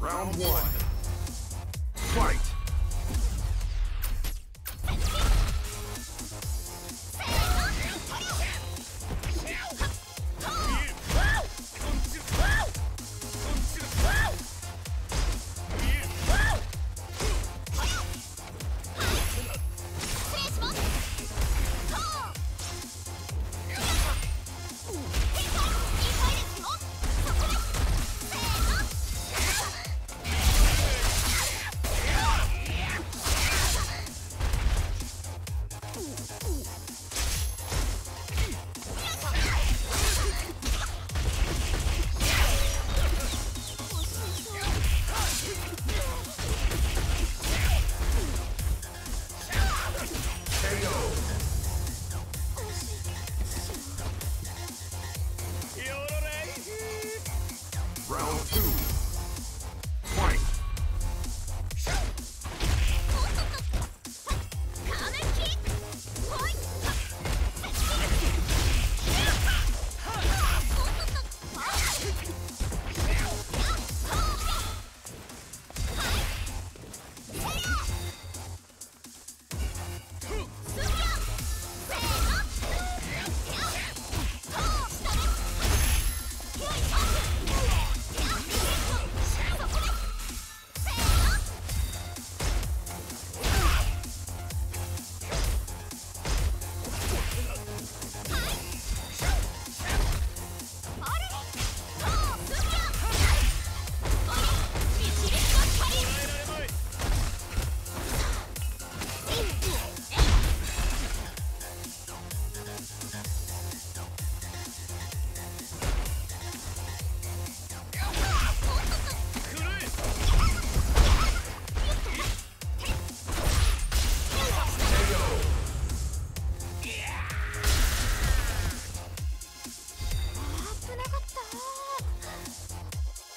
Round one. Fight! Round two.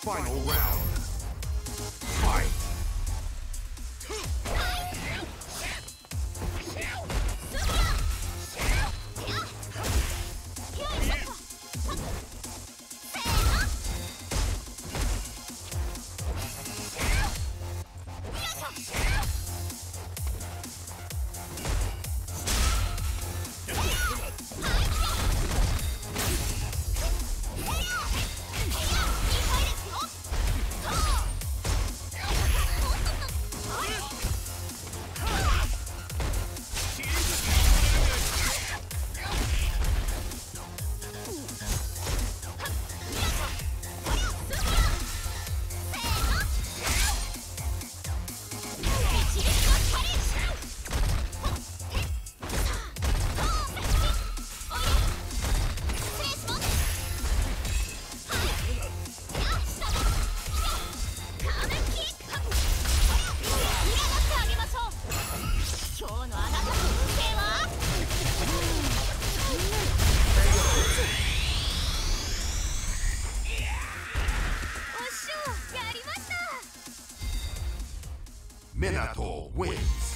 Final round. Fight! Renato Wins.